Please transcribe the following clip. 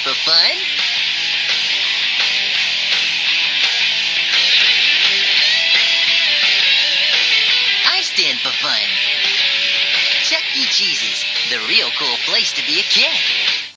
for fun? I stand for fun. Chuck E. Cheese's, the real cool place to be a kid.